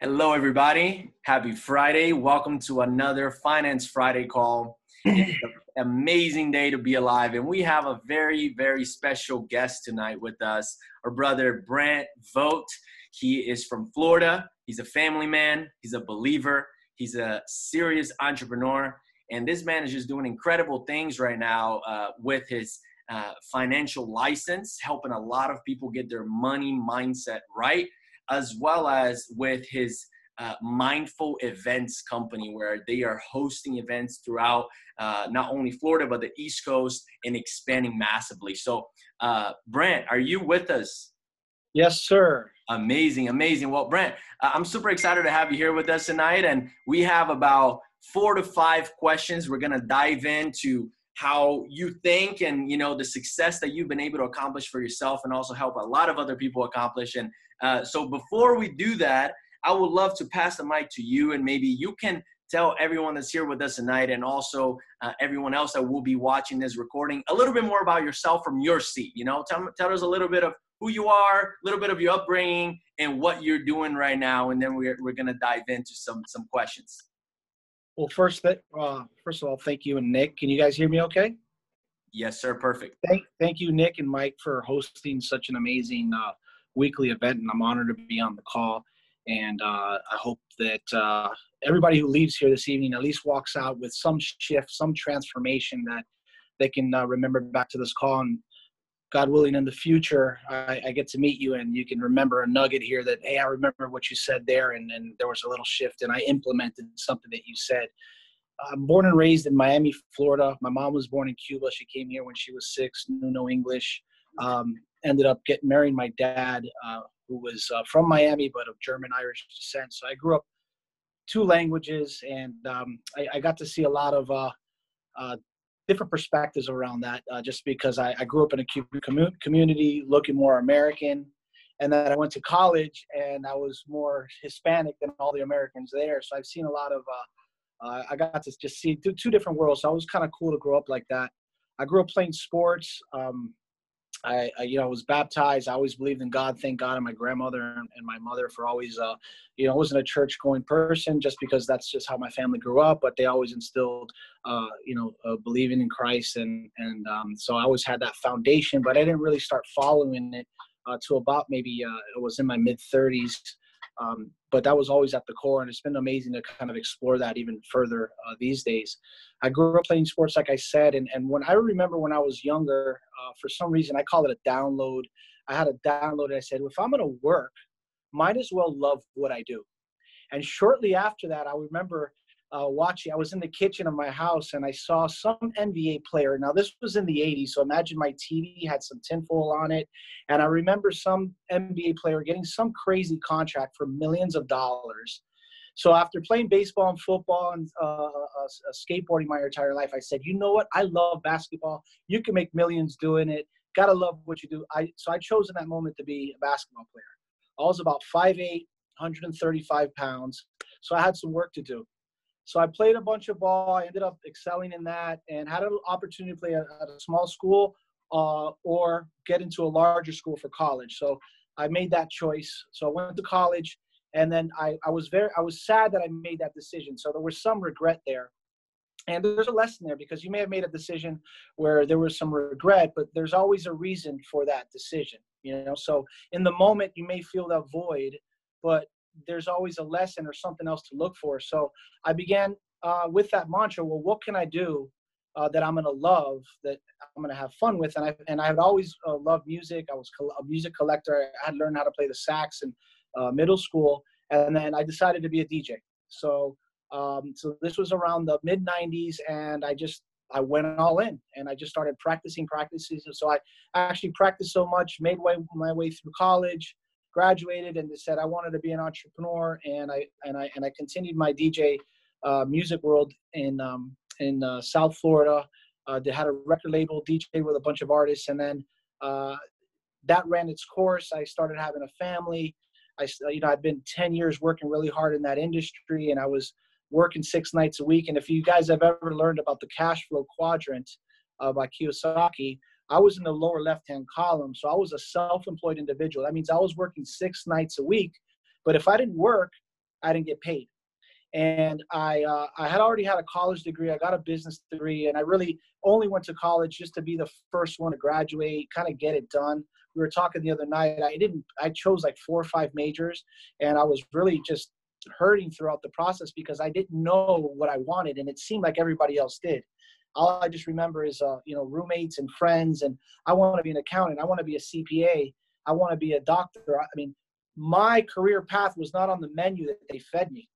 Hello, everybody. Happy Friday. Welcome to another Finance Friday call. It's an amazing day to be alive, and we have a very, very special guest tonight with us, our brother Brant Vogt. He is from Florida. He's a family man, he's a believer, he's a serious entrepreneur, and this man is just doing incredible things right now uh, with his uh, financial license, helping a lot of people get their money mindset right as well as with his uh, mindful events company where they are hosting events throughout uh, not only florida but the east coast and expanding massively. So uh, brant are you with us? Yes sir. Amazing amazing. Well brant i'm super excited to have you here with us tonight and we have about four to five questions. We're going to dive into how you think and you know the success that you've been able to accomplish for yourself and also help a lot of other people accomplish. And uh, so before we do that i would love to pass the mic to you and maybe you can tell everyone that's here with us tonight and also uh, everyone else that will be watching this recording a little bit more about yourself from your seat you know tell, tell us a little bit of who you are a little bit of your upbringing and what you're doing right now and then we're, we're going to dive into some some questions well, first, uh, first of all, thank you and Nick. Can you guys hear me? Okay. Yes, sir. Perfect. Thank, thank you, Nick and Mike, for hosting such an amazing uh, weekly event, and I'm honored to be on the call. And uh, I hope that uh, everybody who leaves here this evening at least walks out with some shift, some transformation that they can uh, remember back to this call and God willing, in the future, I, I, get to meet you and you can remember a nugget here that, hey, I remember what you said there, and, and there was a little shift, and I implemented something that you said. I'm born and raised in Miami, Florida. My mom was born in Cuba. She came here when she was six, knew no English. Um, ended up getting married my dad, uh, who was uh, from Miami but of German Irish descent. So I grew up two languages, and um, I, I, got to see a lot of uh, uh different perspectives around that uh, just because I, I, grew up in a Cuban community looking more American. And then I went to college and I was more Hispanic than all the Americans there. So I've seen a lot of, uh, I got to just see two, two different worlds. So it was kind of cool to grow up like that. I grew up playing sports. Um, I, I, you know, I was baptized. I always believed in God. Thank God, and my grandmother and, my mother for always, uh, you know, I wasn't a church going person just because that's just how my family grew up. But they always instilled, uh, you know, uh, believing in Christ, and and um, so I always had that foundation. But I didn't really start following it uh, to about maybe uh, it was in my mid 30s. Um, but that was always at the core, and it's been amazing to kind of explore that even further uh, these days. I grew up playing sports, like I said, and, and when I remember when I was younger, uh, for some reason I call it a download. I had a download, I said, if I'm going to work, might as well love what I do. And shortly after that, I remember uh, watching. I was in the kitchen of my house and I saw some NBA player. Now this was in the '80s, so imagine my TV had some tinfoil on it, and I remember some NBA player getting some crazy contract for millions of dollars. So after playing baseball and football and uh, uh, uh, skateboarding my entire life, I said, you know what? I love basketball. You can make millions doing it. Gotta love what you do. I so I chose in that moment to be a basketball player. I was about 5'8", 135 pounds, so I had some work to do. So I played a bunch of ball. I ended up excelling in that and had an opportunity to play at, a small school uh, or get into a larger school for college. So I made that choice. So I went to college and then I, I was very I was sad that I made that decision. So there was some regret there. And there's a lesson there because you may have made a decision where there was some regret, but there's always a reason for that decision. You know, so in the moment you may feel that void, but there's always a lesson or something else to look for. So I began uh, with that mantra. Well, what can I do uh, that I'm going to love, that I'm going to have fun with? And I and I had always uh, loved music. I was a music collector. I had learned how to play the sax in uh, middle school, and then I decided to be a DJ. So um, so this was around the mid '90s, and I just I went all in and I just started practicing practices. So I actually practiced so much, made way, my way through college, graduated and said I wanted to be an entrepreneur, and I and I and I continued my DJ uh, music world in um, in uh, South Florida. Uh, they had a record label, DJ with a bunch of artists, and then uh, that ran its course. I started having a family. I you know I've been ten years working really hard in that industry, and I was working six nights a week. And if you guys have ever learned about the cash flow quadrant uh, by Kiyosaki, I was in the lower left hand column. So I was a self employed individual. That means I was working six nights a week. But if I didn't work, I didn't get paid. And I, uh, I had already had a college degree. I got a business degree, and I really only went to college just to be the first one to graduate, kind of get it done. We were talking the other night. I didn't. I chose like four or five majors, and I was really just hurting throughout the process because I didn't know what I wanted, and it seemed like everybody else did. All I just remember is, uh, you know, roommates and friends, and I want to be an accountant. I want to be a CPA. I want to be a doctor. I mean, my career path was not on the menu that they fed me.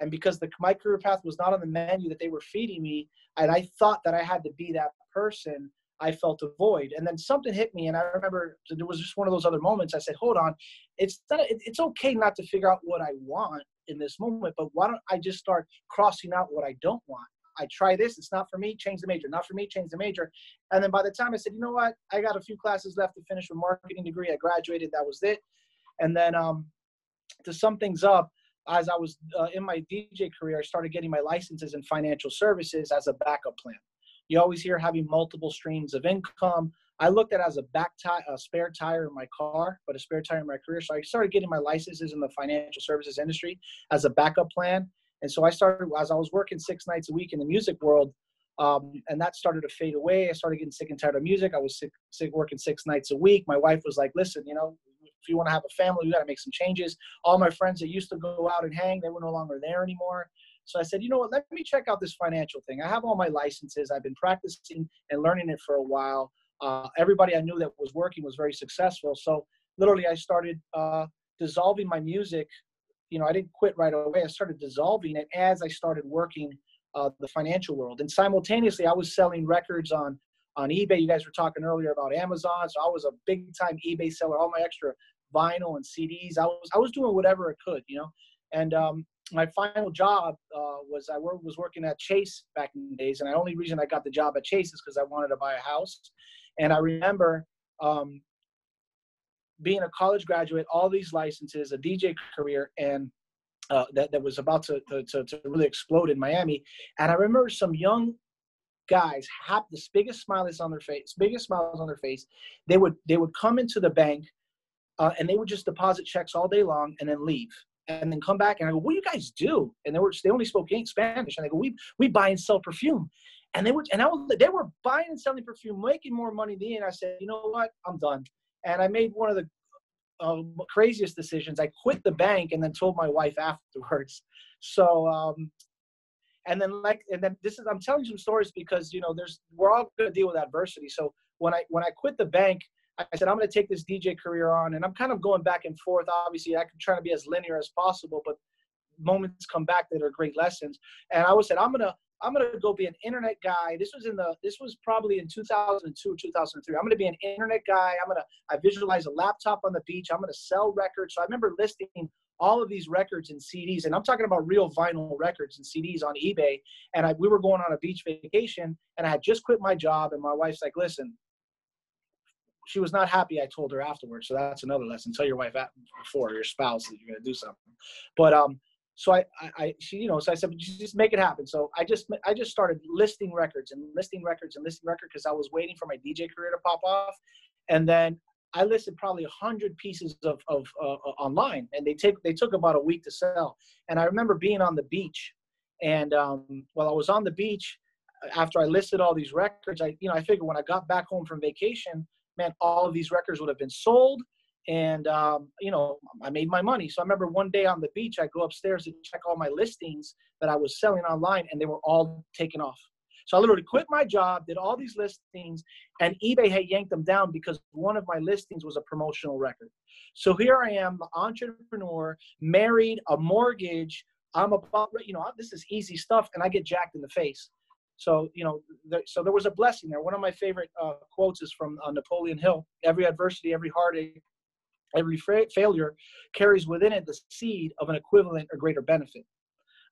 And because the, my career path was not on the menu that they were feeding me, and I thought that I had to be that person, I felt a void. And then something hit me, and I remember there was just one of those other moments. I said, "Hold on, it's not, it's okay not to figure out what I want in this moment, but why don't I just start crossing out what I don't want? I try this, it's not for me, change the major. Not for me, change the major. And then by the time I said, you know what, I got a few classes left to finish a marketing degree. I graduated, that was it. And then um, to sum things up, as I was uh, in my DJ career, I started getting my licenses in financial services as a backup plan. You always hear having multiple streams of income. I looked at as a back tire, a spare tire in my car, but a spare tire in my career. So I started getting my licenses in the financial services industry as a backup plan. And so I started as I was working six nights a week in the music world, um, and that started to fade away. I started getting sick and tired of music. I was sick, sick working six nights a week. My wife was like, "Listen, you know, if you want to have a family, you got to make some changes. All my friends that used to go out and hang, they were no longer there anymore. So I said, you know what, let me check out this financial thing. I have all my licenses. I've been practicing and learning it for a while. Uh, everybody I knew that was working was very successful. So literally, I started uh, dissolving my music. You know, I didn't quit right away. I started dissolving it as I started working uh, the financial world. And simultaneously, I was selling records on on eBay. You guys were talking earlier about Amazon, so I was a big time eBay seller. All my extra vinyl and CDs. I was I was doing whatever I could, you know. And um, my final job uh, was I was working at Chase back in the days, and the only reason I got the job at Chase is because I wanted to buy a house. And I remember um, being a college graduate, all these licenses, a DJ career, and uh, that, that was about to, to, to really explode in Miami. And I remember some young guys have the biggest smiles on their face, biggest smiles on their face. They would they would come into the bank, uh, and they would just deposit checks all day long and then leave, and then come back and I go, "What do you guys do?" And they were they only spoke Spanish, and they go, "We we buy and sell perfume." And they were and I was, they were buying and selling perfume, making more money than me. And I said, you know what, I'm done. And I made one of the uh, craziest decisions. I quit the bank and then told my wife afterwards. So um, and then like and then this is i'm telling some stories because you know there's we're all going to deal with adversity so when i when i quit the bank i said i'm going to take this dj career on and i'm kind of going back and forth obviously i can try to be as linear as possible but moments come back that are great lessons and i was said i'm going to i'm going to go be an internet guy this was in the this was probably in 2002 2003 i'm going to be an internet guy i'm going to i visualize a laptop on the beach i'm going to sell records so i remember listing all of these records and CDs, and I'm talking about real vinyl records and CDs on eBay. And I, we were going on a beach vacation, and I had just quit my job, and my wife's like, "Listen." She was not happy. I told her afterwards, so that's another lesson. Tell your wife before your spouse that you're going to do something. But um, so I, I, I, she, you know, so I said, just make it happen. So I just, I just started listing records and listing records and listing records because I was waiting for my DJ career to pop off. And then I listed probably a hundred pieces of, of uh, uh, online, and they take they took about a week to sell. And I remember being on the beach, and um, while I was on the beach, after I listed all these records, I you know I figured when I got back home from vacation, man, all of these records would have been sold, and um, you know I made my money. So I remember one day on the beach, I go upstairs to check all my listings that I was selling online, and they were all taken off. So I literally quit my job, did all these listings, and eBay had yanked them down because one of my listings was a promotional record. So here I am, entrepreneur, married, a mortgage. I'm about, you know, this is easy stuff, and I get jacked in the face. So, you know, there, so there was a blessing there. One of my favorite uh, quotes is from uh, Napoleon Hill Every adversity, every heartache, every fra- failure carries within it the seed of an equivalent or greater benefit.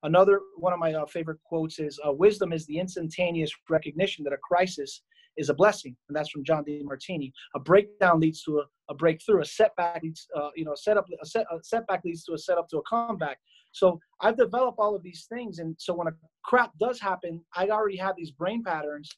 Another one of my uh, favorite quotes is uh, Wisdom is the instantaneous recognition that a crisis is a blessing. And that's from John Demartini. A breakdown leads to a, a breakthrough. A setback leads, uh, you know, setup, a, set, a setback leads to a setup to a comeback. So I've developed all of these things. And so when a crap does happen, I already have these brain patterns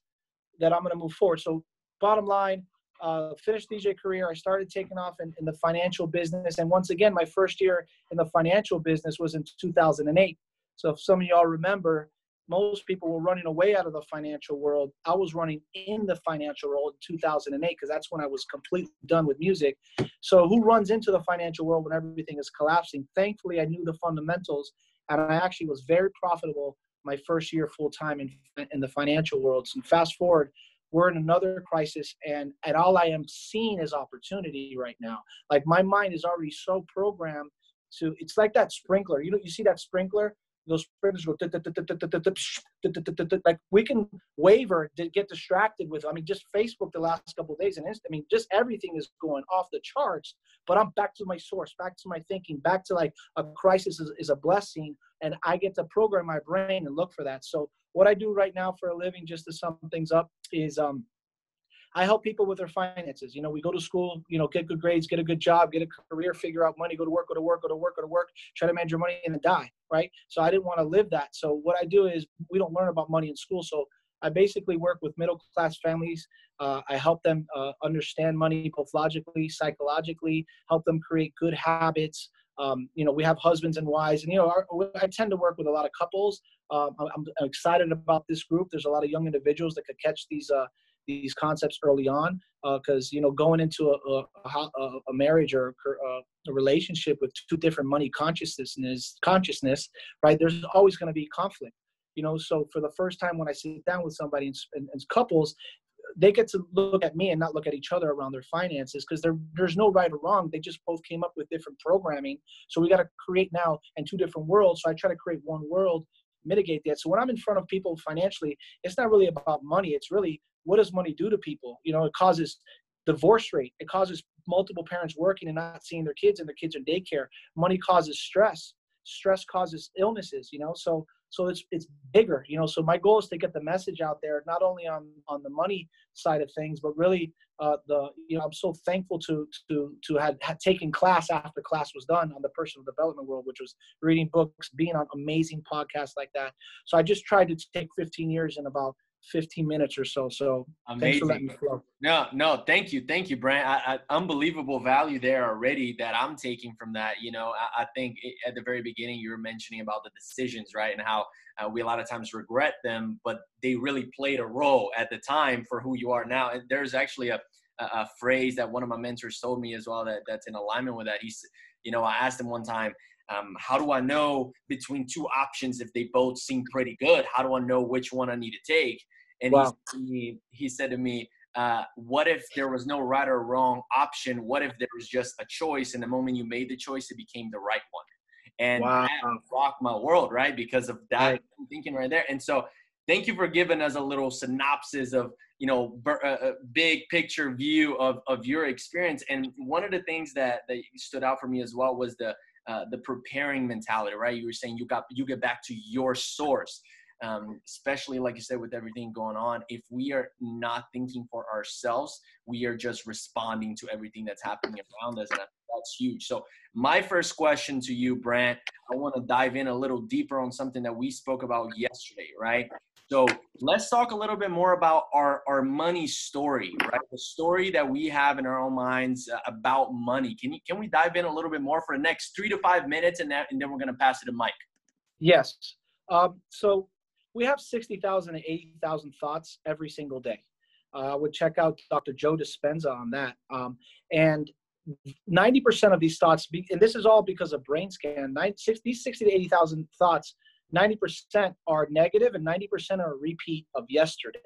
that I'm going to move forward. So bottom line, uh, finished DJ career. I started taking off in, in the financial business. And once again, my first year in the financial business was in 2008. So if some of y'all remember, most people were running away out of the financial world. I was running in the financial world in 2008 because that's when I was completely done with music. So who runs into the financial world when everything is collapsing? Thankfully, I knew the fundamentals, and I actually was very profitable my first year full time in in the financial world. So fast forward, we're in another crisis, and and all I am seeing is opportunity right now. Like my mind is already so programmed to. It's like that sprinkler. You know, you see that sprinkler those sprinklers go like we can waver get distracted with i mean just facebook the last couple days and i mean just everything is going off the charts but i'm back to my source back to my thinking back to like a crisis is, is a blessing and i get to program my brain and look for that so what i do right now for a living just to sum things up is um I help people with their finances. You know, we go to school, you know, get good grades, get a good job, get a career, figure out money, go to work, go to work, go to work, go to work, try to manage your money and then die, right? So I didn't want to live that. So what I do is we don't learn about money in school. So I basically work with middle class families. Uh, I help them uh, understand money both logically, psychologically, help them create good habits. Um, you know, we have husbands and wives, and you know, our, I tend to work with a lot of couples. Um, I'm, I'm, excited about this group. There's a lot of young individuals that could catch these uh, these concepts early on because uh, you know going into a, a, a marriage or uh, a relationship with two different money consciousness consciousness right there's always going to be conflict you know so for the first time when i sit down with somebody and, and, couples they get to look at me and not look at each other around their finances because there's no right or wrong they just both came up with different programming so we got to create now in two different worlds so i try to create one world mitigate that so when i'm in front of people financially it's not really about money it's really what does money do to people? You know, it causes divorce rate. It causes multiple parents working and not seeing their kids and their kids in daycare. Money causes stress. Stress causes illnesses, you know. So so it's it's bigger, you know. So my goal is to get the message out there, not only on on the money side of things, but really uh, the you know I'm so thankful to to to had, had taken class after class was done on the personal development world, which was reading books, being on amazing podcasts like that. So I just tried to take 15 years in about 15 minutes or so. So amazing. No, no, thank you, thank you, Brant. I, I, unbelievable value there already that I'm taking from that. You know, I, I think it, at the very beginning you were mentioning about the decisions, right, and how uh, we a lot of times regret them, but they really played a role at the time for who you are now. And there's actually a a, phrase that one of my mentors told me as well that that's in alignment with that. He's, you know, I asked him one time, um, how do I know between two options if they both seem pretty good? How do I know which one I need to take? And wow. he, he said to me, uh, what if there was no right or wrong option? What if there was just a choice? And the moment you made the choice, it became the right one. And wow. that rocked my world, right? Because of that right. thinking right there. And so thank you for giving us a little synopsis of, you know, a uh, uh, big picture view of, of your experience. And one of the things that, that stood out for me as well was the, uh, the preparing mentality, right? You were saying you got you get back to your source, um, especially like you said with everything going on. If we are not thinking for ourselves, we are just responding to everything that's happening around us, and that's huge. So my first question to you, Brant, I want to dive in a little deeper on something that we spoke about yesterday, right? So let's talk a little bit more about our, our money story, right? The story that we have in our own minds uh, about money. Can you, can we dive in a little bit more for the next three to five minutes and, that, and then we're going to pass it to Mike? Yes. Um, so we have 60,000 to 80,000 thoughts every single day. Uh, I would check out Dr. Joe Dispenza on that. Um, and 90% of these thoughts, be, and this is all because of brain scan, nine, six, these 60 to 80,000 thoughts 90% are negative and 90% are a repeat of yesterday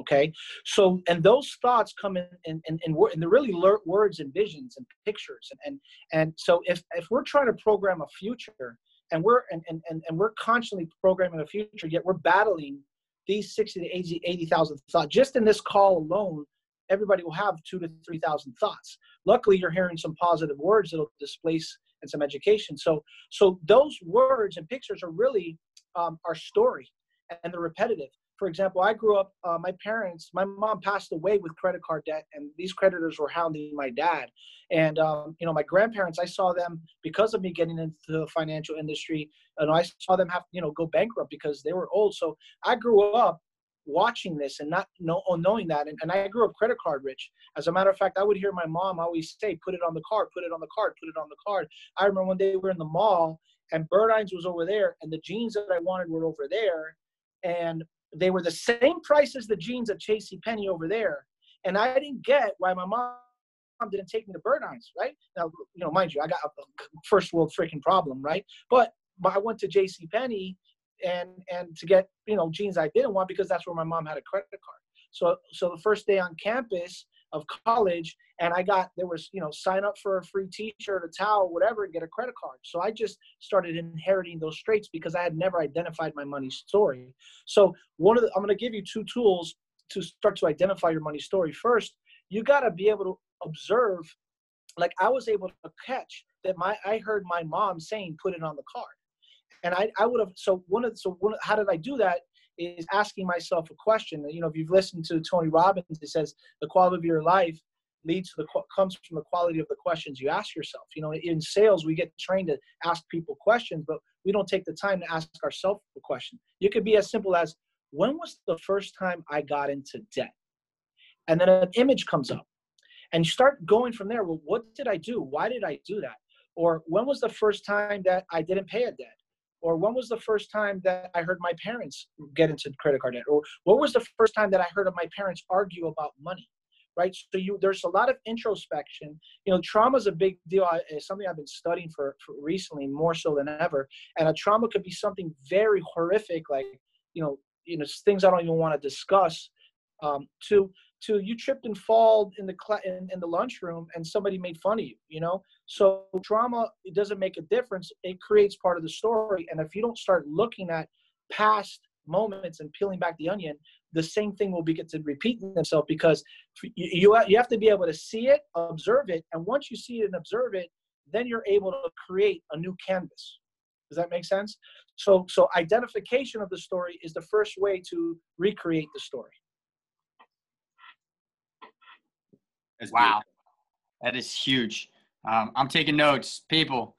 okay? So and those thoughts come in in, in, in, in the really words and visions and pictures and, and and so if if we're trying to program a future and we're and, and, and we're constantly programming a future yet we're battling these 60 to 80 80,000 thoughts just in this call alone everybody will have two to 3,000 thoughts. Luckily you're hearing some positive words that'll displace and some education. So, so those words and pictures are really um, our story, and they're repetitive. For example, I grew up. Uh, my parents, my mom passed away with credit card debt, and these creditors were hounding my dad. And um, you know, my grandparents, I saw them because of me getting into the financial industry, and I saw them have you know go bankrupt because they were old. So I grew up watching this and not know, oh, knowing that. And, and I grew up credit card rich. As a matter of fact, I would hear my mom always say, put it on the card, put it on the card, put it on the card. I remember one day we were in the mall and Burdines was over there and the jeans that I wanted were over there. And they were the same price as the jeans at J.C. Penney over there. And I didn't get why my mom didn't take me to Burdines, right? Now, you know, mind you, I got a first world freaking problem, right? But, but I went to J.C. Penney and and to get you know jeans I didn't want because that's where my mom had a credit card. So so the first day on campus of college, and I got there was you know sign up for a free T-shirt, a towel, whatever, and get a credit card. So I just started inheriting those traits because I had never identified my money story. So one of the I'm going to give you two tools to start to identify your money story. First, you got to be able to observe. Like I was able to catch that my I heard my mom saying, "Put it on the card." And I, I would have, so one of, so one, how did I do that? Is asking myself a question. You know, if you've listened to Tony Robbins, it says the quality of your life leads to the comes from the quality of the questions you ask yourself. You know, in sales, we get trained to ask people questions, but we don't take the time to ask ourselves a question. It could be as simple as, when was the first time I got into debt? And then an image comes up, and you start going from there. Well, what did I do? Why did I do that? Or when was the first time that I didn't pay a debt? Or when was the first time that i heard my parents get into credit card debt? Or what was the first time that i heard of my parents argue about money right? So you there's a lot of introspection. You know trauma is a big deal. It's something i've been studying for, for recently more so than ever. And a trauma could be something very horrific like you know you know things i don't even want to discuss um, to to you tripped and fall in the cl- in, in the lunchroom and somebody made fun of you you know? So trauma it doesn't make a difference. It creates part of the story. And if you don't start looking at past moments and peeling back the onion the same thing will begin to repeat itself because you, you have to be able to see it observe it. And once you see it and observe it then you're able to create a new canvas. Does that make sense? So so identification of the story is the first way to recreate the story That's wow. Good. That is huge. Um, I'm taking notes. People,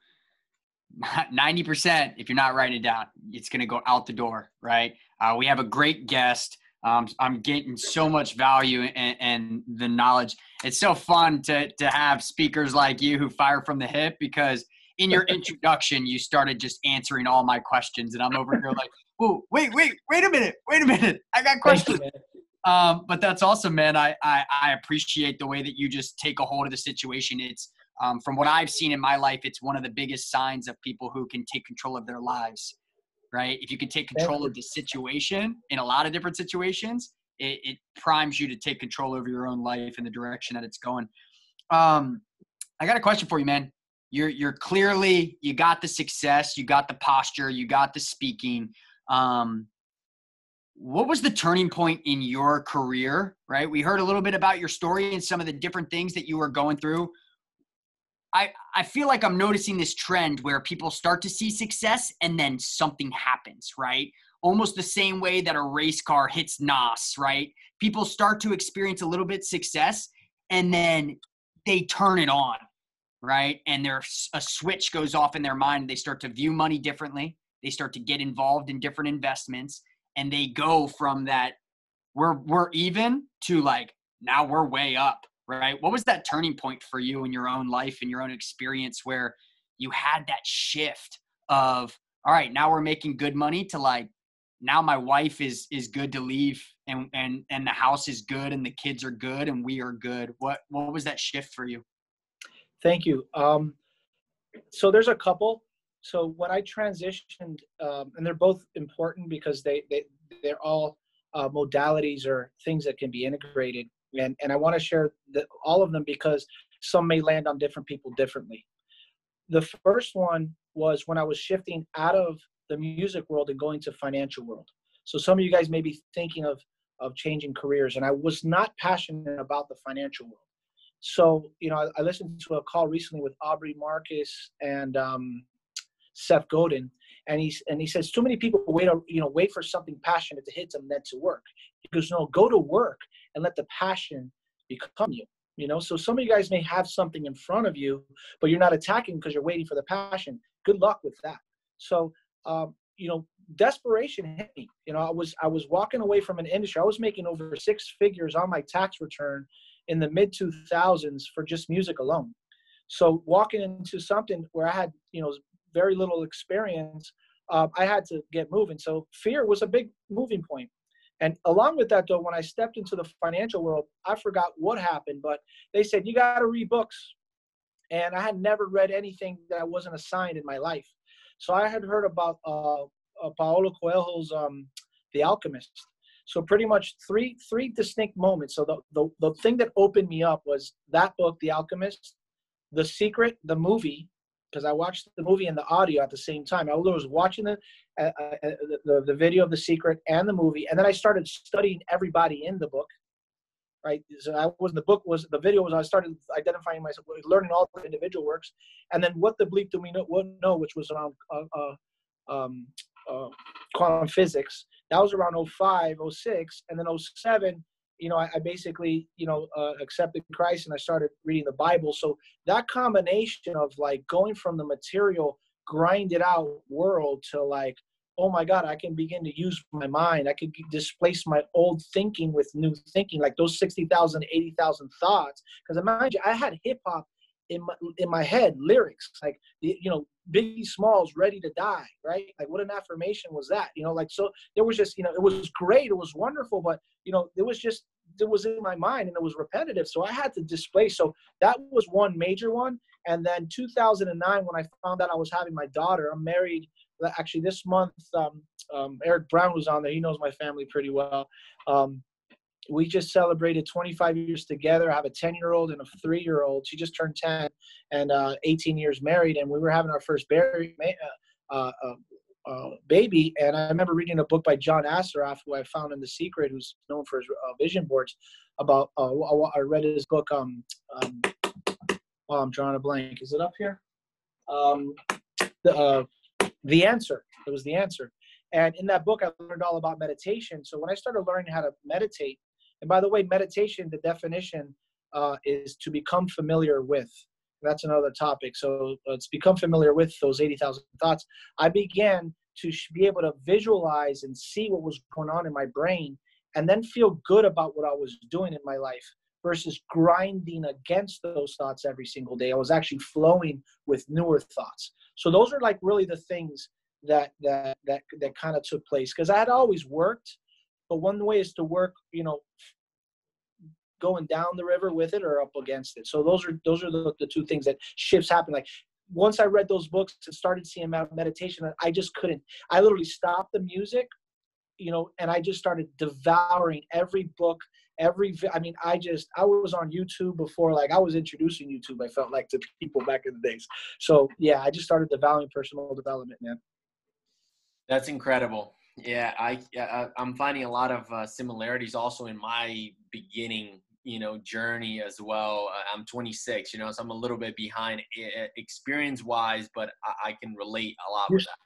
90%, if you're not writing it down, it's going to go out the door, right? Uh, we have a great guest. Um, I'm getting so much value and, and, the knowledge. It's so fun to, to have speakers like you who fire from the hip because in your introduction, you started just answering all my questions. And I'm over here like, oh, wait, wait, wait a minute, wait a minute. I got questions. Um, but that's awesome, man. I, I, I appreciate the way that you just take a hold of the situation. It's um, from what I've seen in my life, it's one of the biggest signs of people who can take control of their lives. Right? If you can take control of the situation in a lot of different situations, it, it primes you to take control over your own life and the direction that it's going. Um, I got a question for you, man. You're you're clearly you got the success, you got the posture, you got the speaking. Um, what was the turning point in your career right? We heard a little bit about your story and some of the different things that you were going through. I i feel like i'm noticing this trend where people start to see success and then something happens right? Almost the same way that a race car hits nos right? People start to experience a little bit success and then they turn it on right? And there's a switch goes off in their mind they start to view money differently. They start to get involved in different investments and they go from that we're we're even to like now we're way up right? What was that turning point for you in your own life and your own experience where you had that shift of all right now we're making good money to like now my wife is is good to leave and and and the house is good and the kids are good and we are good. What what was that shift for you? Thank you. Um so there's a couple so when I transitioned, um, and they're both important because they, they they're all uh, modalities or things that can be integrated, and and I want to share the, all of them because some may land on different people differently. The first one was when I was shifting out of the music world and going to financial world. So some of you guys may be thinking of of changing careers, and I was not passionate about the financial world. So you know, I, I listened to a call recently with Aubrey Marcus and um, Seth Godin, and he's and he says too many people wait you know wait for something passionate to hit them then to work. He goes no, go to work and let the passion become you. You know, so some of you guys may have something in front of you, but you're not attacking because you're waiting for the passion. Good luck with that. So um, you know, desperation hit me. You know, I was I was walking away from an industry. I was making over six figures on my tax return in the mid 2000s for just music alone. So walking into something where I had you know very little experience, uh, I had to get moving. So fear was a big moving point. And along with that, though, when I stepped into the financial world, I forgot what happened, but they said, you got to read books. And I had never read anything that wasn't assigned in my life. So I had heard about uh, uh, Paulo Coelho's um, The Alchemist. So pretty much three three distinct moments. So the, the, the thing that opened me up was that book, The Alchemist, The Secret, the movie, because I watched the movie and the audio at the same time. I was watching the, uh, uh, uh, the, the video of The Secret and the movie, and then I started studying everybody in the book. Right, so I was the book was the video was I started identifying myself, learning all the individual works, and then what the bleep do we know? What know, which was around uh, uh, um, quantum physics. That was around 05, 06, and then 07 you know, I, I basically, you know, uh, accepted Christ and I started reading the Bible. So that combination of like going from the material, grinded out world to like, oh my God, I can begin to use my mind. I could displace my old thinking with new thinking, like those 60,000, 80,000 thoughts. Because imagine I had hip hop in my, in my head, lyrics like, you know, Biggie Smalls ready to die, right? Like what an affirmation was that, you know? Like so, there was just, you know, it was great, it was wonderful, but you know, it was just it was in my mind and it was repetitive, so I had to display. So that was one major one, and then 2009 when I found out I was having my daughter, I'm married. Actually, this month, um, um, Eric Brown was on there. He knows my family pretty well. Um, we just celebrated 25 years together. I have a 10 year old and a three year old. She just turned 10 and uh, 18 years married. And we were having our first berry, uh, uh, uh, uh, baby. And I remember reading a book by John Assaraf, who I found in The Secret, who's known for his uh, vision boards. About I read his book. Um, um, oh, I'm drawing a blank. Is it up here? Um, the the answer. It was the answer. And in that book, I learned all about meditation. So when I started learning how to meditate, and by the way, meditation, the definition uh, is to become familiar with. That's another topic. So let's become familiar with those 80,000 thoughts. I began to be able to visualize and see what was going on in my brain and then feel good about what I was doing in my life versus grinding against those thoughts every single day. I was actually flowing with newer thoughts. So those are like really the things that that that that kind of took place because I had always worked, but one way is to work, you know, going down the river with it or up against it. So those are those are the, the two things that shifts happen. Like once I read those books and started seeing meditation, I just couldn't. I literally stopped the music, you know, and I just started devouring every book, every. I mean, I just I was on YouTube before, like I was introducing YouTube. I felt like to people back in the days. So yeah, I just started devouring personal development, man. That's incredible. Yeah, I, I am finding a lot of uh, similarities also in my beginning, you know, journey as well. Uh, I'm 26, you know, so I'm a little bit behind experience wise, but I, I can relate a lot you, with that.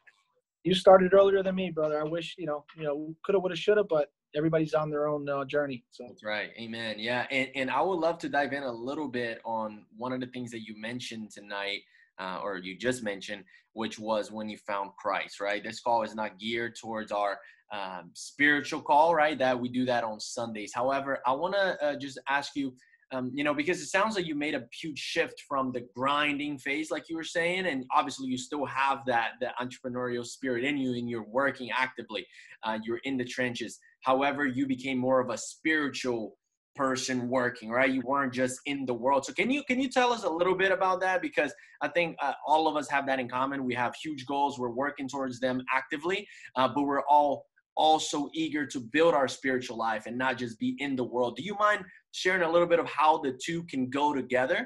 You started earlier than me, brother. I wish, you know, you know, coulda, woulda, shoulda, but everybody's on their own uh, journey. So that's right. Amen. Yeah, and and I would love to dive in a little bit on one of the things that you mentioned tonight uh, or you just mentioned, which was when you found Christ, right? This call is not geared towards our um, spiritual call, right? That we do that on Sundays. However, I want to uh, just ask you, um, you know, because it sounds like you made a huge shift from the grinding phase, like you were saying, and obviously you still have that that entrepreneurial spirit in you, and you're working actively. Uh, you're in the trenches. However, you became more of a spiritual person working right? You weren't just in the world. So can you can you tell us a little bit about that? Because i think uh, all of us have that in common. We have huge goals. We're working towards them actively uh, but we're all also eager to build our spiritual life and not just be in the world. Do you mind sharing a little bit of how the two can go together?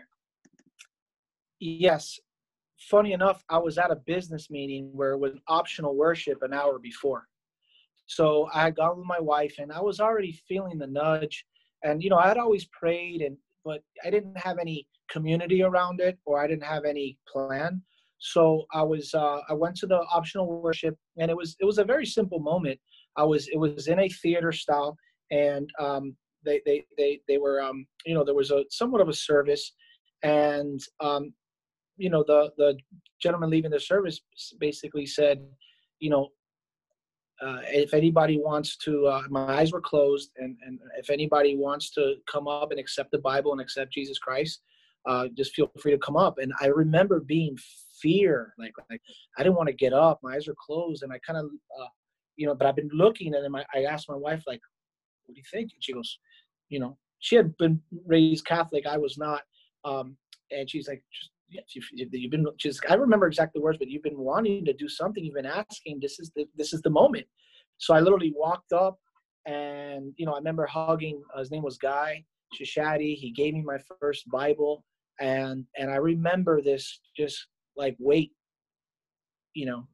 Yes. Funny enough i was at a business meeting where it was optional worship an hour before. So i had gone with my wife and i was already feeling the nudge and you know i had always prayed and but i didn't have any community around it or i didn't have any plan. So i was uh, i went to the optional worship and it was it was a very simple moment. I was it was in a theater style and um, they, they they they were um, you know there was a somewhat of a service and um, you know the the gentleman leaving the service basically said you know uh, if anybody wants to, uh, my eyes were closed, and, and if anybody wants to come up and accept the Bible and accept Jesus Christ, uh, just feel free to come up. And I remember being fear, like like I didn't want to get up, my eyes were closed, and I kind of, uh, you know, but I've been looking, and then my, I asked my wife like, "What do you think?" And she goes, "You know, she had been raised Catholic, I was not, um, and she's like, just yes, you've, you've been just I remember exactly the words, but you've been wanting to do something. You've been asking. This is the this is the moment. So I literally walked up, and you know I remember hugging. Uh, his name was Guy Shishadi. He gave me my first Bible, and and I remember this just like weight, you know,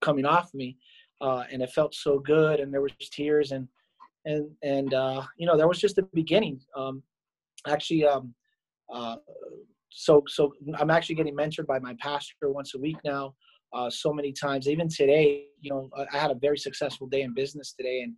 coming off me, uh, and it felt so good, and there was tears, and and and uh, you know that was just the beginning. Um, actually, um, uh, so so I'm actually getting mentored by my pastor once a week now. Uh, so many times, even today, you know, I had a very successful day in business today, and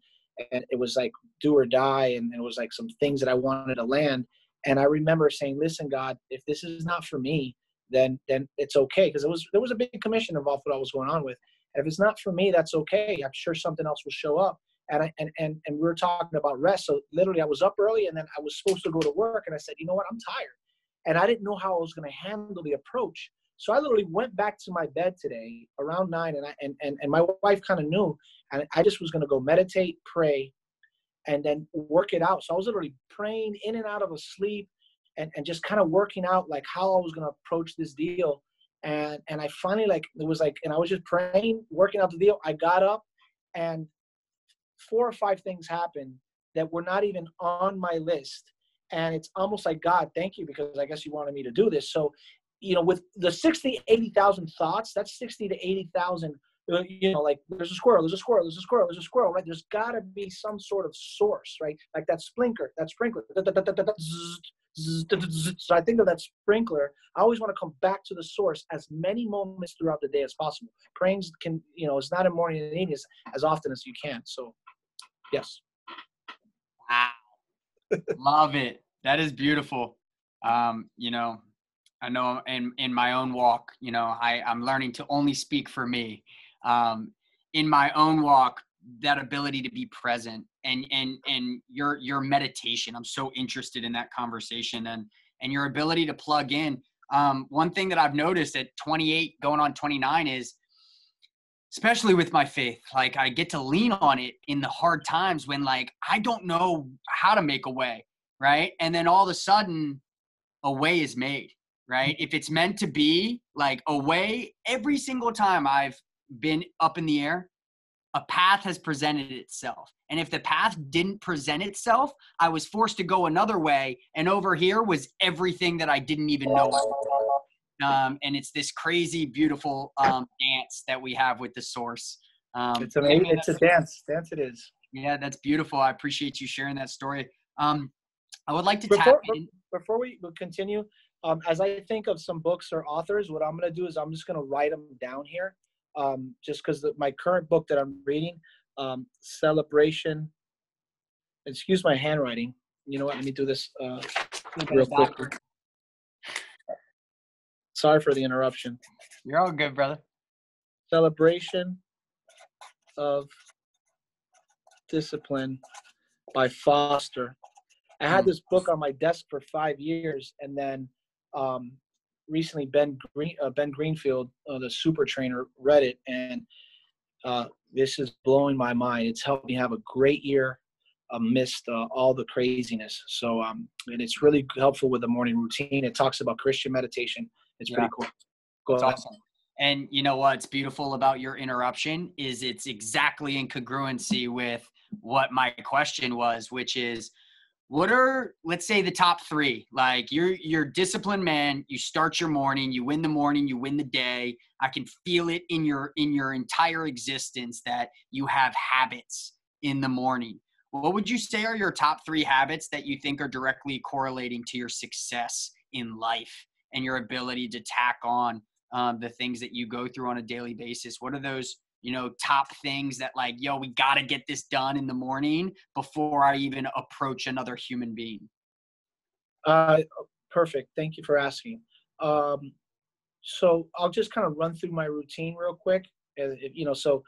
and it was like do or die, and it was like some things that I wanted to land. And I remember saying, "Listen, God, if this is not for me, then then it's okay," because it was there was a big commission involved what I was going on with. If it's not for me, that's okay. I'm sure something else will show up. And I, and and and we were talking about rest. So literally, I was up early, and then I was supposed to go to work, and I said, "You know what? I'm tired." And I didn't know how I was going to handle the approach. So I literally went back to my bed today around nine, and I, and and, and my wife kind of knew, and I just was going to go meditate, pray, and then work it out. So I was literally praying in and out of a sleep, and and just kind of working out like how I was going to approach this deal. And and I finally like it was like, and I was just praying, working out the deal. I got up, and four or five things happened that were not even on my list and it's almost like god thank you because i guess you wanted me to do this. So you know with the 60 80000 thoughts that's 60 to 80000 uh, you know like there's a squirrel there's a squirrel there's a squirrel there's a squirrel right? There's got to be some sort of source right? Like that sprinkler that sprinkler so i think of that sprinkler i always want to come back to the source as many moments throughout the day as possible. Praying can you know it's not in morning and evening as often as you can. So yes Love it. That is beautiful. Um, you know, I know in in my own walk, you know, I I'm learning to only speak for me. Um, in my own walk, that ability to be present and and and your your meditation. I'm so interested in that conversation and and your ability to plug in. Um, one thing that I've noticed at 28 going on 29 is especially with my faith like i get to lean on it in the hard times when like i don't know how to make a way right? And then all of a sudden a way is made right? If it's meant to be like a way every single time i've been up in the air a path has presented itself. And if the path didn't present itself i was forced to go another way and over here was everything that i didn't even know um, and it's this crazy, beautiful um, dance that we have with the source. Um, it's amazing. It's a dance. Dance it is. Yeah, that's beautiful. I appreciate you sharing that story. Um, I would like to before, tap in. Before we continue, um, as I think of some books or authors, what I'm going to do is I'm just going to write them down here, um, just because my current book that I'm reading, um, Celebration. Excuse my handwriting. You know what? Let me do this uh, real quick. Sorry for the interruption. You're all good, brother. Celebration of Discipline by Foster. I had hmm. this book on my desk for five years, and then um, recently Ben Green, uh, Ben Greenfield, uh, the super trainer, read it, and uh, this is blowing my mind. It's helped me have a great year amidst uh, all the craziness. So, um, and it's really helpful with the morning routine. It talks about Christian meditation it's yeah. pretty cool. Go it's awesome. And you know what's beautiful about your interruption is it's exactly in congruency with what my question was, which is what are let's say the top three like you're you're disciplined man you start your morning you win the morning you win the day i can feel it in your in your entire existence that you have habits in the morning what would you say are your top three habits that you think are directly correlating to your success in life and your ability to tack on um, the things that you go through on a daily basis what are those you know top things that like yo we got to get this done in the morning before i even approach another human being uh perfect thank you for asking um so i'll just kind of run through my routine real quick And, you know so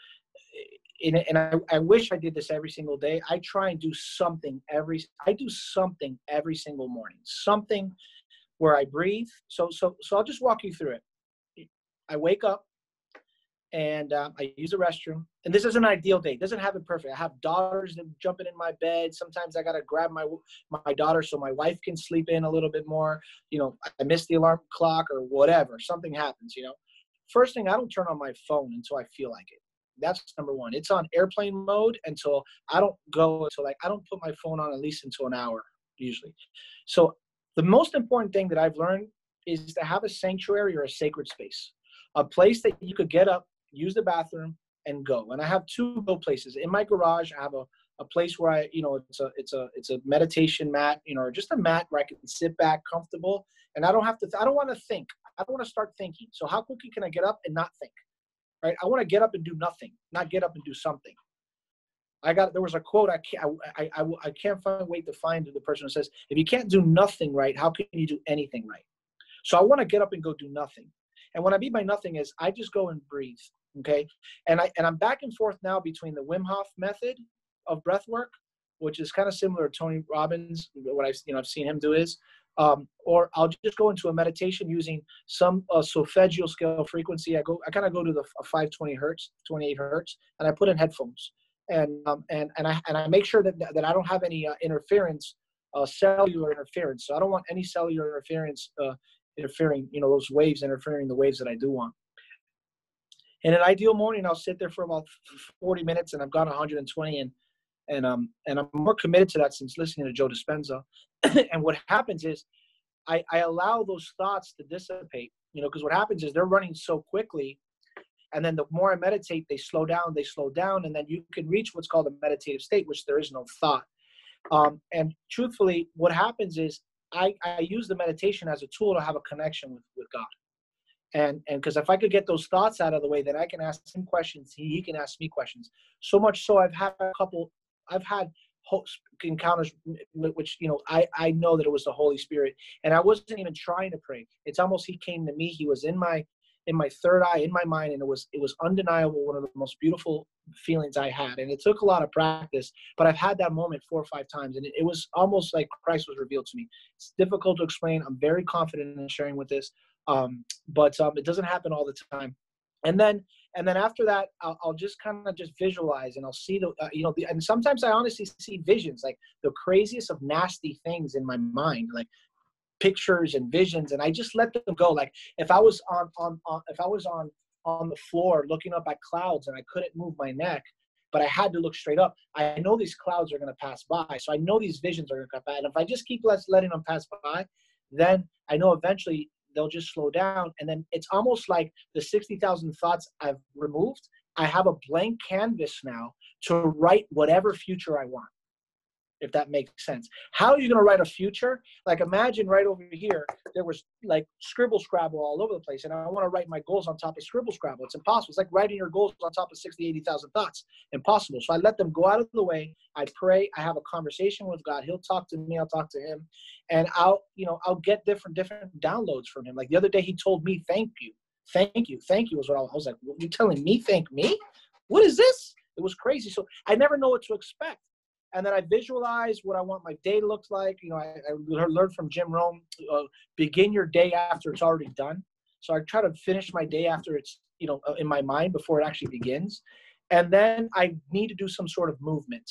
and, and I, I wish I did this every single day. I try and do something every. I do something every single morning. Something where I breathe. So so so I'll just walk you through it. I wake up and um, I use the restroom. And this is an ideal day. It doesn't have it perfect. I have daughters jumping in my bed. Sometimes I gotta grab my my daughter so my wife can sleep in a little bit more. You know, I miss the alarm clock or whatever. Something happens. You know, first thing I don't turn on my phone until I feel like it. That's number one. It's on airplane mode until I don't go until like I don't put my phone on at least until an hour usually. So the most important thing that I've learned is to have a sanctuary or a sacred space, a place that you could get up, use the bathroom, and go. And I have two go places in my garage. I have a, a place where I, you know, it's a it's a it's a meditation mat, you know, or just a mat where I can sit back comfortable, and I don't have to. I don't want to think. I don't want to start thinking. So how quickly can I get up and not think? right? I want to get up and do nothing, not get up and do something. I got there was a quote I can't I, I, I, can't find way to find the person who says if you can't do nothing right, how can you do anything right? So I want to get up and go do nothing. And what I mean by nothing is I just go and breathe. Okay. And I and I'm back and forth now between the Wim Hof method of breath work, which is kind of similar to Tony Robbins. What I've you know I've seen him do is um, or I'll just go into a meditation using some uh, solfeggio scale frequency. I go, I kind of go to the 520 hertz, 28 hertz, and I put in headphones, and um, and and I and I make sure that that I don't have any uh, interference, uh, cellular interference. So I don't want any cellular interference uh, interfering, you know, those waves interfering the waves that I do want. In an ideal morning, I'll sit there for about 40 minutes, and I've gone 120, and and um and I'm more committed to that since listening to Joe Dispenza. and what happens is I, I allow those thoughts to dissipate, you know, because what happens is they're running so quickly. And then the more I meditate, they slow down, they slow down, and then you can reach what's called a meditative state, which there is no thought. Um, and truthfully, what happens is I, I use the meditation as a tool to have a connection with, with God. And and because if I could get those thoughts out of the way, then I can ask him questions. He, he can ask me questions. So much so I've had a couple I've had encounters which you know I I know that it was the Holy Spirit and I wasn't even trying to pray. It's almost he came to me. He was in my in my third eye in my mind and it was it was undeniable one of the most beautiful feelings I had and it took a lot of practice but I've had that moment four or five times and it, it was almost like Christ was revealed to me. It's difficult to explain. I'm very confident in sharing with this um, but um, it doesn't happen all the time. And then and then after that i'll, I'll just kind of just visualize and i'll see the uh, you know the, and sometimes i honestly see visions like the craziest of nasty things in my mind like pictures and visions and i just let them go. Like if i was on on, on if i was on on the floor looking up at clouds and i couldn't move my neck but i had to look straight up i know these clouds are going to pass by. So i know these visions are going to come by and if i just keep letting them pass by then i know eventually they'll just slow down. And then it's almost like the 60,000 thoughts I've removed, I have a blank canvas now to write whatever future I want if that makes sense. How are you going to write a future? Like imagine right over here, there was like scribble scrabble all over the place. And I want to write my goals on top of scribble scrabble. It's impossible. It's like writing your goals on top of 60, 80,000 thoughts. Impossible. So I let them go out of the way. I pray. I have a conversation with God. He'll talk to me. I'll talk to him. And I'll, you know, I'll get different, different downloads from him. Like the other day, he told me, thank you. Thank you. Thank you was what I was like, you telling me thank me? What is this? It was crazy. So I never know what to expect and then I visualize what I want my day to look like. You know, I, I learned from Jim Rohn, uh, begin your day after it's already done. So I try to finish my day after it's, you know, uh, in my mind before it actually begins. And then I need to do some sort of movement.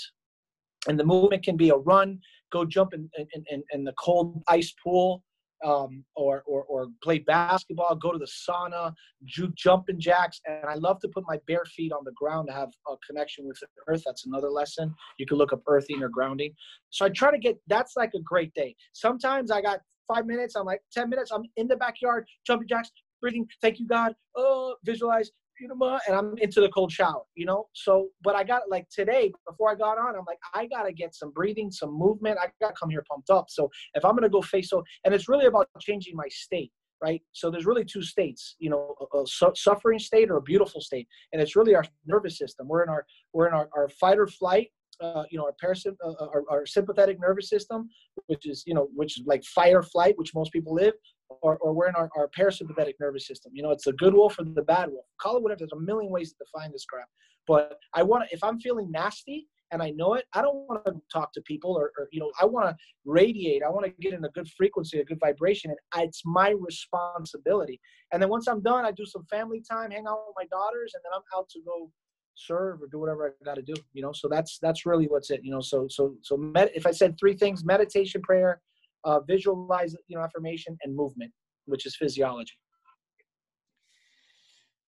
And the movement can be a run, go jump in, in, in, in the cold ice pool, um, or, or, or play basketball, go to the sauna, do jumping jacks. And I love to put my bare feet on the ground to have a connection with the earth. That's another lesson. You can look up earthing or grounding. So I try to get, that's like a great day. Sometimes I got five minutes, I'm like 10 minutes, I'm in the backyard, jumping jacks, breathing, thank you, God. Oh, visualize, and I'm into the cold shower, you know? So, but I got like today, before I got on, I'm like, I got to get some breathing, some movement. I got to come here pumped up. So if I'm to go face, so, and it's really about changing my state, right? So there's really two states, you know, a, a su- suffering state or a beautiful state. And it's really our nervous system. We're in our, we're in our, our fight or flight uh, you know, our, uh, uh, our, our, sympathetic nervous system, which is, you know, which is like fight or flight, which most people live, or, or we're in our, our parasympathetic nervous system. You know, it's the good wolf or the bad wolf. Call it whatever. There's a million ways to define this crap. But I want to, if I'm feeling nasty and I know it, I don't want to talk to people or, or you know, I want to radiate. I want to get in a good frequency, a good vibration. And I, it's my responsibility. And then once I'm done, I do some family time, hang out with my daughters, and then I'm out to go serve or do whatever I got to do. You know, so that's that's really what's it. You know, so so so med- if I said three things: meditation, prayer, uh, visualize, you know, affirmation, and movement, which is physiology.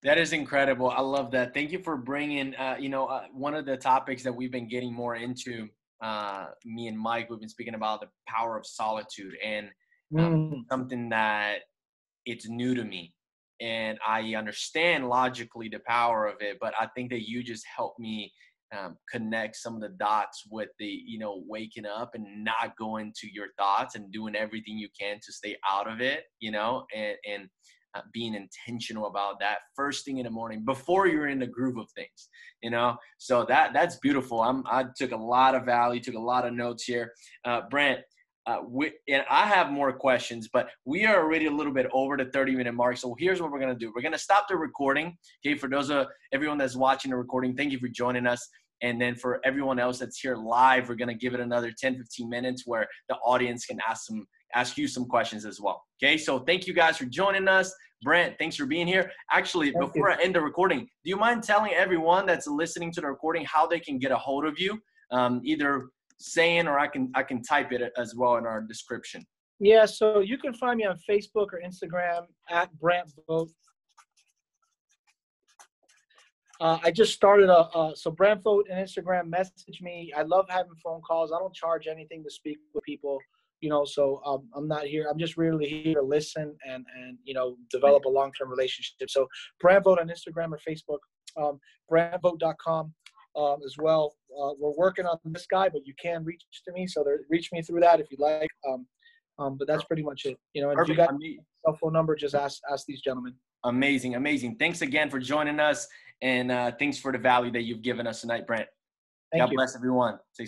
That is incredible. I love that. Thank you for bringing. Uh, you know, uh, one of the topics that we've been getting more into. Uh, me and Mike, we've been speaking about the power of solitude and um, mm. something that it's new to me and I understand logically the power of it, but I think that you just helped me um, connect some of the dots with the you know waking up and not going to your thoughts and doing everything you can to stay out of it, you know, and and uh, being intentional about that first thing in the morning before you're in the groove of things, you know. So that that's beautiful. I'm I took a lot of value, took a lot of notes here. Uh, Brant, uh, we, and I have more questions, but we are already a little bit over the 30 minute mark. So here's what we're going to do. We're going to stop the recording. Okay. For those of everyone that's watching the recording, thank you for joining us. And then for everyone else that's here live, we're going to give it another 10, 15 minutes where the audience can ask some, ask you some questions as well. Okay. So thank you guys for joining us. Brant, thanks for being here. Actually, thank before you. I end the recording, do you mind telling everyone that's listening to the recording how they can get a hold of you? Um, either saying or I can I can type it as well in our description. Yeah, so you can find me on Facebook or Instagram at Brant Vogt. Uh, I just started a uh, so Brant Vogt and Instagram message me. I love having phone calls. I don't charge anything to speak with people, you know. So um, I'm not here. I'm just really here to listen and and you know develop a long term relationship. So Brant Vogt on Instagram or Facebook, um, brantvogt.com um, as well. Uh, we're working on this guy, but you can reach to me. So there, reach me through that if you'd like. Um, um, but that's pretty much it. You know, and if you got a cell phone number, just ask ask these gentlemen. Amazing, amazing. Thanks again for joining us, and uh, thanks for the value that you've given us tonight, Brant. Thank God you. bless everyone. Take,